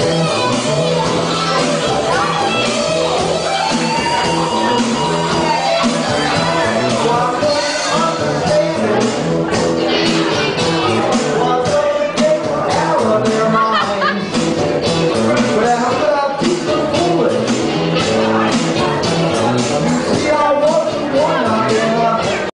oh you.